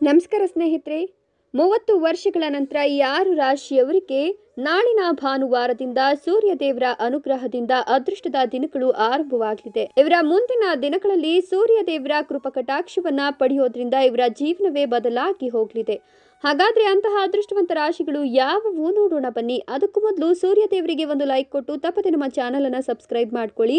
ನಮಸ್ಕಾರ ಸ್ನೇಹಿತರೆ ಮೂವತ್ತು ವರ್ಷಗಳ ನಂತರ ಈ ಆರು ರಾಶಿಯವರಿಗೆ ನಾಳಿನ ಭಾನುವಾರದಿಂದ ಸೂರ್ಯ ದೇವರ ಅನುಗ್ರಹದಿಂದ ಅದೃಷ್ಟದ ದಿನಗಳು ಆರಂಭವಾಗಲಿದೆ. ಇವರ ಮುಂದಿನ ದಿನಗಳಲ್ಲಿ ಸೂರ್ಯ ದೇವರ ಕೃಪಕಟಾಕ್ಷವನ್ನ ಪಡೆಯೋದ್ರಿಂದ ಇವರ ಜೀವನವೇ ಬದಲಾಗಿ ಹೋಗಲಿದೆ. ಹಾಗಾದ್ರೆ ಅಂತಹ ಅದೃಷ್ಟವಂತ ರಾಶಿಗಳು ಯಾವುವು ನೋಡೋಣ ಬನ್ನಿ. ಅದಕ್ಕೂ ಮೊದಲು ಸೂರ್ಯ ದೇವರಿಗೆ ಒಂದು ಲೈಕ್ ಕೊಟ್ಟು ತಪ್ಪದೆ ನಮ್ಮ ಚಾನಲ್ ಅನ್ನ ಸಬ್ಸ್ಕ್ರೈಬ್ ಮಾಡ್ಕೊಳ್ಳಿ.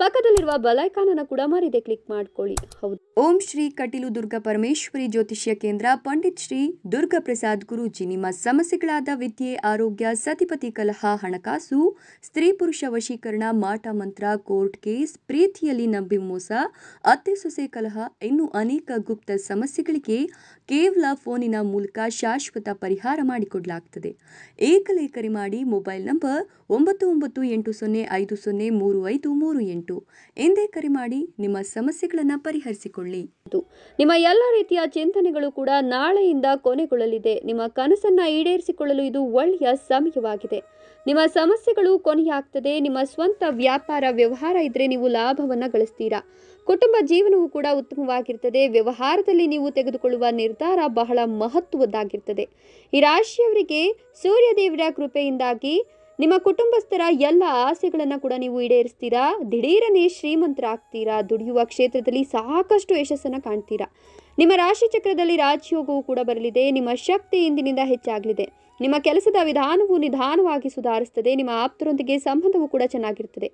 ಪಕ್ಕದಲ್ಲಿರುವ ಬಲೈಕಾನ್ ಅನ್ನ ಕೂಡ ಮರಿದೆ ಕ್ಲಿಕ್ ಮಾಡ್ಕೊಳ್ಳಿ. ಹೌದು. ಓಂ ಶ್ರೀ ಕಟೀಲು ದುರ್ಗಾ ಪರಮೇಶ್ವರಿ ಜ್ಯೋತಿಷ್ಯ ಕೇಂದ್ರ, ಪಂಡಿತ್ ಶ್ರೀ ದುರ್ಗಾ ಪ್ರಸಾದ್ ಗುರುಜಿ, ನಿಮ್ಮ ಸಮಸ್ಯೆಗಳಾದ ವಿದ್ಯೆ, ಆರೋಗ್ಯ ಸತಿಪತಿ ಕಲಹ ಹಣಕಾಸು, ಸ್ತ್ರೀ ಪುರುಷ ವಶೀಕರಣ, ಮಾಟ ಮಂತ್ರ, ಕೋರ್ಟ್ ಕೇಸ್, ಪ್ರೀತಿಯಲ್ಲಿ ನಂಬಿ ಮೋಸ, ಅತ್ತೆ ಸೊಸೆ ಕಲಹ, ಇನ್ನು ಅನೇಕ ಗುಪ್ತ ಸಮಸ್ಯೆಗಳಿಗೆ ಕೇವಲ ಫೋನಿನ ಮೂಲಕ ಶಾಶ್ವತ ಪರಿಹಾರ ಮಾಡಿಕೊಡಲಾಗ್ತದೆ. ಏಕಲೇ ಕರೆ ಮಾಡಿ ಮೊಬೈಲ್ ನಂಬರ್ ಒಂಬತ್ತು ಒಂಬತ್ತು ಎಂಟು ಸೊನ್ನೆ ಐದು ಸೊನ್ನೆ ಮೂರು ಐದು ಮೂರು ಎಂಟು. ಎಂದೇ ಕರೆ ಮಾಡಿ ನಿಮ್ಮ ಸಮಸ್ಯೆಗಳನ್ನು ಪರಿಹರಿಸಿಕೊಳ್ಳಿ. ನಿಮ್ಮ ಎಲ್ಲ ರೀತಿಯ ಚಿಂತನೆಗಳು ಕೂಡ ನಾಳೆಯಿಂದ ಕೊನೆಗೊಳ್ಳಲಿದೆ. ನಿಮ್ಮ ಕನಸನ್ನ ಈಡೇರಿಸಿಕೊಳ್ಳಲು ಇದು ಒಳ್ಳೆಯ ಸಮಯವಾಗಿದೆ. ನಿಮ್ಮ ಸಮಸ್ಯೆಗಳು ಕೊನೆಯಾಗ್ತದೆ. ನಿಮ್ಮ ಸ್ವಂತ ವ್ಯಾಪಾರ, ವ್ಯವಹಾರ ಇದ್ರೆ ನೀವು ಲಾಭವನ್ನ ಗಳಿಸ್ತೀರಾ. ಕುಟುಂಬ ಜೀವನವು ಕೂಡ ಉತ್ತಮವಾಗಿರ್ತದೆ. ವ್ಯವಹಾರದಲ್ಲಿ ನೀವು ತೆಗೆದುಕೊಳ್ಳುವ ನಿರ್ಧಾರ ಬಹಳ ಮಹತ್ವದ್ದಾಗಿರ್ತದೆ. ಈ ರಾಶಿಯವರಿಗೆ ಸೂರ್ಯದೇವರ ಕೃಪೆಯಿಂದಾಗಿ ನಿಮ್ಮ ಕುಟುಂಬಸ್ಥರ ಎಲ್ಲ ಆಸೆಗಳನ್ನು ಕೂಡ ನೀವು ಈಡೇರಿಸ್ತೀರಾ? ದಿಢೀರನೆ ಶ್ರೀಮಂತರಾಗ್ತೀರಾ? ದುಡಿಯುವ ಕ್ಷೇತ್ರದಲ್ಲಿ ಸಾಕಷ್ಟು ಯಶಸ್ಸನ್ನು ಕಾಣ್ತೀರಾ? ನಿಮ್ಮ ರಾಶಿ ಚಕ್ರದಲ್ಲಿ ರಾಜಯೋಗವು ಕೂಡ ಬರಲಿದೆ. ನಿಮ್ಮ ಶಕ್ತಿ ಇಂದಿನಿಂದ ಹೆಚ್ಚಾಗಲಿದೆ. ನಿಮ್ಮ ಕೆಲಸದ ವಿಧಾನವು ನಿಧಾನವಾಗಿ ಸುಧಾರಿಸ್ತದೆ ನಿಮ್ಮ ಆಪ್ತರೊಂದಿಗೆ ಸಂಬಂಧವು ಕೂಡ ಚೆನ್ನಾಗಿರ್ತದೆ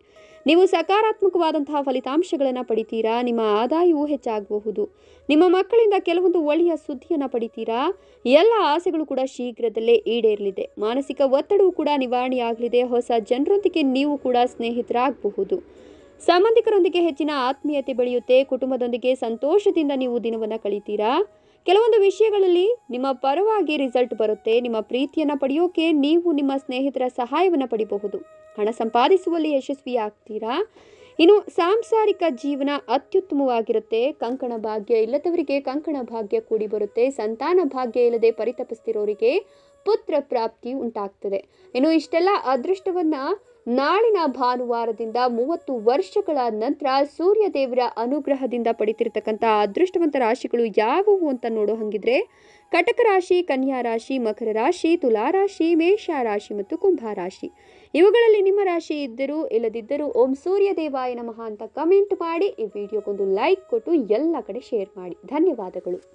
ನೀವು ಸಕಾರಾತ್ಮಕವಾದಂತಹ ಫಲಿತಾಂಶಗಳನ್ನು ಪಡಿತೀರಾ? ನಿಮ್ಮ ಆದಾಯವು ಹೆಚ್ಚಾಗಬಹುದು. ನಿಮ್ಮ ಮಕ್ಕಳಿಂದ ಕೆಲವೊಂದು ಒಳ್ಳೆಯ ಸುದ್ದಿಯನ್ನು ಪಡಿತೀರಾ? ಎಲ್ಲ ಆಸೆಗಳು ಕೂಡ ಶೀಘ್ರದಲ್ಲೇ ಈಡೇರಲಿದೆ. ಮಾನಸಿಕ ಒತ್ತಡವು ಕೂಡ ನಿವಾರಣೆಯಾಗಲಿದೆ. ಹೊಸ ಜನರೊಂದಿಗೆ ನೀವು ಕೂಡ ಸ್ನೇಹಿತರಾಗಬಹುದು. ಸಂಬಂಧಿಕರೊಂದಿಗೆ ಹೆಚ್ಚಿನ ಆತ್ಮೀಯತೆ ಬೆಳೆಯುತ್ತೆ. ಕುಟುಂಬದೊಂದಿಗೆ ಸಂತೋಷದಿಂದ ನೀವು ದಿನವನ್ನು ಕಳಿತೀರಾ? ಕೆಲವೊಂದು ವಿಷಯಗಳಲ್ಲಿ ನಿಮ್ಮ ಪರವಾಗಿ ರಿಸಲ್ಟ್ ಬರುತ್ತೆ. ನಿಮ್ಮ ಪ್ರೀತಿಯನ್ನು ಪಡೆಯೋಕೆ ನೀವು ನಿಮ್ಮ ಸ್ನೇಹಿತರ ಸಹಾಯವನ್ನು ಪಡಿಬಹುದು. ಹಣ ಸಂಪಾದಿಸುವಲ್ಲಿ ಯಶಸ್ವಿಯಾಗ್ತೀರಾ? ಇನ್ನು ಸಾಂಸಾರಿಕ ಜೀವನ ಅತ್ಯುತ್ತಮವಾಗಿರುತ್ತೆ. ಕಂಕಣ ಭಾಗ್ಯ ಇಲ್ಲದವರಿಗೆ ಕಂಕಣ ಭಾಗ್ಯ ಕೂಡಿ ಬರುತ್ತೆ. ಸಂತಾನ ಭಾಗ್ಯ ಇಲ್ಲದೆ ಪರಿತಪಿಸ್ತಿರೋರಿಗೆ ಪುತ್ರ ಪ್ರಾಪ್ತಿ ಉಂಟಾಗ್ತದೆ. ಇನ್ನು ಇಷ್ಟೆಲ್ಲ ಅದೃಷ್ಟವನ್ನ ನಾಳಿನ ಭಾನುವಾರದಿಂದ ಮೂವತ್ತು ವರ್ಷಗಳ ನಂತರ ಸೂರ್ಯ ದೇವರ ಅನುಗ್ರಹದಿಂದ ಪಡಿತಿರ್ತಕ್ಕಂಥ ಅದೃಷ್ಟವಂತ ರಾಶಿಗಳು ಯಾವುವು ಅಂತ ನೋಡೋ ಹಂಗಿದ್ರೆ ಕಟಕ ರಾಶಿ, ಕನ್ಯಾ ರಾಶಿ, ಮಕರ ರಾಶಿ, ತುಲಾ ರಾಶಿ, ಮೇಷ ರಾಶಿ ಮತ್ತು ಕುಂಭ ರಾಶಿ. ಇವುಗಳಲ್ಲಿ ನಿಮ್ಮ ರಾಶಿ ಇದ್ದರೂ ಇಲ್ಲದಿದ್ದರೂ ಓಂ ಸೂರ್ಯ ದೇವಾಯ ನಮಃ ಅಂತ ಕಮೆಂಟ್ ಮಾಡಿ ಈ ವಿಡಿಯೋಗೊಂದು ಲೈಕ್ ಕೊಟ್ಟು ಎಲ್ಲ ಕಡೆ ಶೇರ್ ಮಾಡಿ. ಧನ್ಯವಾದಗಳು.